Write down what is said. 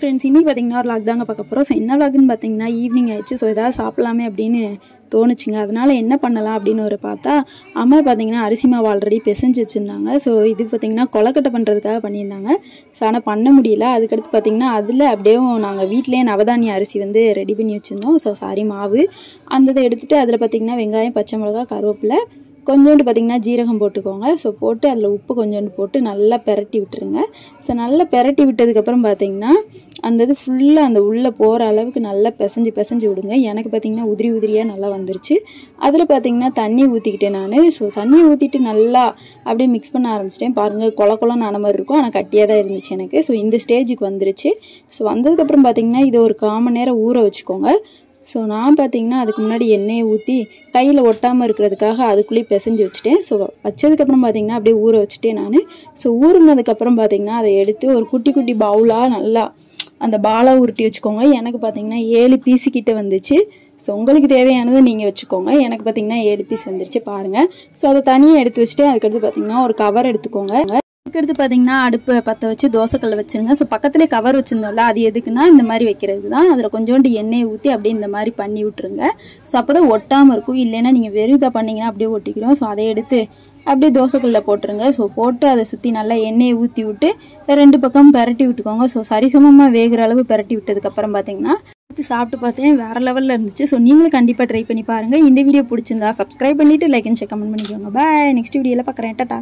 Friends இன்னைக்கு பார்த்தீங்கன்னா ஒரு லாக் தாங்க பார்க்க போகிறோம் ஸோ என்ன லாக்னு பார்த்தீங்கன்னா ஈவினிங் ஆயிடுச்சு. ஸோ எதாவது சாப்பிடலாமே அப்படின்னு தோணுச்சுங்க. அதனால் என்ன பண்ணலாம் அப்படின்னு ஒரு பார்த்தா அம்மா பார்த்தீங்கன்னா அரிசி மாவு ஆல்ரெடி பிசைஞ்சு வச்சுருந்தாங்க. ஸோ இது பார்த்தீங்கன்னா கொலக்கட்டை பண்ணுறதுக்காக பண்ணியிருந்தாங்க. ஸோ ஆனால் பண்ண முடியல. அதுக்கடுத்து பார்த்தீங்கன்னா அதில் அப்படியே நாங்கள் வீட்டிலேயே நவதானிய அரிசி வந்து ரெடி பண்ணி வச்சுருந்தோம். ஸோ சாரி மாவு. அந்த இதை எடுத்துகிட்டு அதில் பார்த்தீங்கன்னா வெங்காயம் பச்சை மிளகா கருவேப்பிலை கொஞ்சோண்டு பார்த்தீங்கன்னா ஜீரகம் போட்டுக்கோங்க. ஸோ போட்டு அதில் உப்பு கொஞ்சோண்டு போட்டு நல்லா பெரட்டி விட்டுருங்க. ஸோ நல்லா பெரட்டி விட்டதுக்கப்புறம் பார்த்தீங்கன்னா அந்த இது ஃபுல்லாக அந்த உள்ளே போகிற அளவுக்கு நல்லா பிசைஞ்சு பிசைஞ்சு விடுங்க. எனக்கு பார்த்தீங்கன்னா உதிரி உதிரியாக நல்லா வந்துருச்சு. அதில் பார்த்திங்கன்னா தண்ணி ஊற்றிக்கிட்டேன் நான். ஸோ தண்ணி ஊற்றிட்டு நல்லா அப்படியே மிக்ஸ் பண்ண ஆரம்பிச்சிட்டேன். பாருங்கள் கொல குளம் ஆன மாதிரி இருக்கும். ஆனால் கட்டியாக தான் இருந்துச்சு எனக்கு. ஸோ இந்த ஸ்டேஜுக்கு வந்துருச்சு. ஸோ வந்ததுக்கப்புறம் பார்த்தீங்கன்னா இதை ஒரு கால் மணி நேரம் ஊற வச்சுக்கோங்க. ஸோ நான் பார்த்தீங்கன்னா அதுக்கு முன்னாடி எண்ணெயை ஊற்றி கையில் ஒட்டாமல் இருக்கிறதுக்காக அதுக்குள்ளேயே பிசைஞ்சு வச்சுட்டேன். ஸோ வச்சதுக்கப்புறம் பார்த்தீங்கன்னா அப்படியே ஊற வச்சுட்டேன் நான். ஸோ ஊறினதுக்கப்புறம் பார்த்தீங்கன்னா அதை எடுத்து ஒரு குட்டி குட்டி பவுலாக நல்லா அந்த பாலை உருட்டி வச்சுக்கோங்க. எனக்கு பார்த்தீங்கன்னா ஏழு பீஸு கிட்டே வந்துச்சு. ஸோ உங்களுக்கு தேவையானதை நீங்கள் வச்சுக்கோங்க. எனக்கு பார்த்தீங்கன்னா ஏழு பீஸ் வந்துருச்சு பாருங்கள் ஸோ அதை தனியாக எடுத்து வச்சுட்டு அதுக்கடுத்து பார்த்தீங்கன்னா ஒரு கவர் எடுத்துக்கோங்க. அதுக்கடுத்து பார்த்தீங்கன்னா அடுப்பை பற்ற வச்சு தோசைக்கல் வச்சுருங்க. ஸோ பக்கத்துலேயே கவர் வச்சுருந்தோம்ல அது எதுக்குன்னா இந்த மாதிரி வைக்கிறது தான் அதில் கொஞ்சோண்டு எண்ணெயை ஊற்றி அப்படியே இந்த மாதிரி பண்ணி விட்ருங்க ஸோ அப்போ தான் ஒட்டாமல் இருக்கும். இல்லைன்னா நீங்கள் வெறும் இதை பண்ணிங்கன்னா அப்படியே ஒட்டிக்கிறோம் ஸோ அதை எடுத்து அப்படியே தோசைக்கல்லில் போட்டுருங்க. ஸோ போட்டு அதை சுற்றி நல்லா எண்ணெயை ஊற்றி விட்டு ரெண்டு பக்கம் பெரட்டி விட்டுக்கோங்க. ஸோ சரிசமமாக வேகிற அளவு பெரட்டி விட்டதுக்கப்புறம் பார்த்தீங்கன்னா சாப்பிட்டு பார்த்தேன் வேறு லெவலில் இருந்துச்சு. ஸோ நீங்களும் கண்டிப்பாக ட்ரை பண்ணி பாருங்கள் இந்த வீடியோ பிடிச்சிருந்தா சப்ஸ்கிரைப் பண்ணிவிட்டு லைக் அண்ட் ஷேர் கமெண்ட் பண்ணிக்கோங்க. பாய் நெக்ஸ்ட் வீடியோவில் பார்க்குறேன் டாட்டா